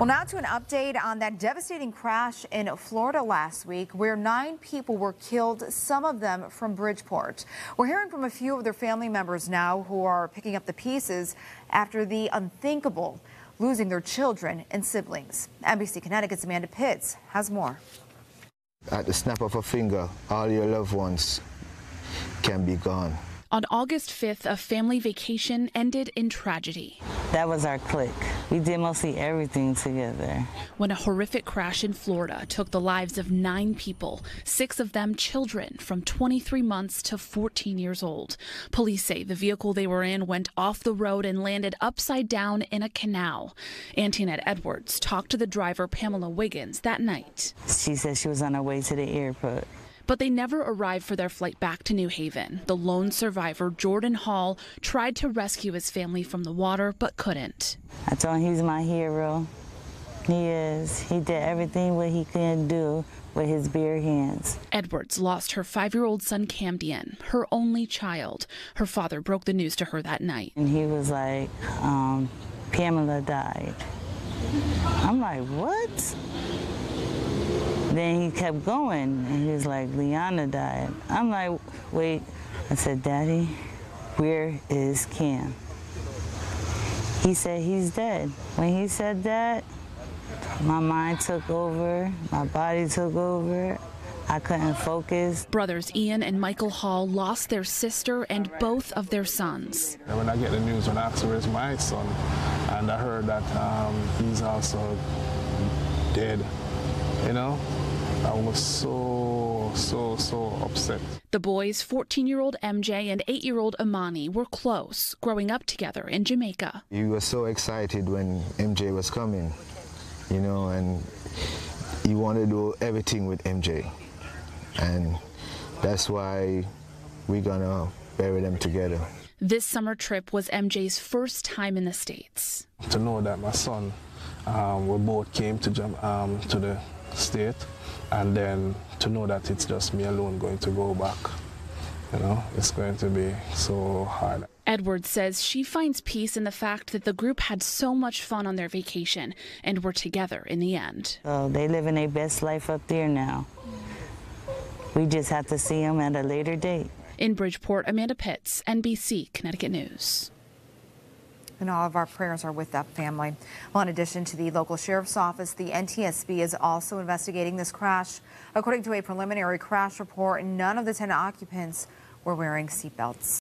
Well, now to an update on that devastating crash in Florida last week where nine people were killed, some of them from Bridgeport. We're hearing from a few of their family members now who are picking up the pieces after the unthinkable, losing their children and siblings. NBC Connecticut's Amanda Pitts has more. At the snap of a finger, all your loved ones can be gone. On August 5th, a family vacation ended in tragedy. That was our clique. We did mostly everything together. When a horrific crash in Florida took the lives of nine people, six of them children from 23 months to 14 years old. Police say the vehicle they were in went off the road and landed upside down in a canal. Antoinette Edwards talked to the driver, Pamela Wiggins, that night. She said she was on her way to the airport. But they never arrived for their flight back to New Haven. The lone survivor, Jordan Hall, tried to rescue his family from the water but couldn't. I told him he's my hero. He is. He did everything what he could do with his bare hands. Edwards lost her five year old son, Camden, her only child. Her father broke the news to her that night. And he was like, um, Pamela died. I'm like, what? Then he kept going, and he was like, Liana died. I'm like, wait. I said, Daddy, where is Cam? He said he's dead. When he said that, my mind took over, my body took over. I couldn't focus. Brothers Ian and Michael Hall lost their sister and both of their sons. And when I get the news, when I asked where's my son, and I heard that um, he's also dead, you know, I was so, so, so upset. The boys, 14 year old MJ and 8 year old Amani, were close, growing up together in Jamaica. You were so excited when MJ was coming, you know, and you wanted to do everything with MJ. And that's why we're gonna bury them together. This summer trip was MJ's first time in the States. To know that my son, um, we both came to, um, to the state and then to know that it's just me alone going to go back you know it's going to be so hard Edwards says she finds peace in the fact that the group had so much fun on their vacation and were together in the end. So they living their best life up there now. We just have to see them at a later date. In Bridgeport, Amanda Pitts, NBC Connecticut News. And all of our prayers are with that family. Well, in addition to the local sheriff's office, the NTSB is also investigating this crash. According to a preliminary crash report, none of the 10 occupants were wearing seatbelts.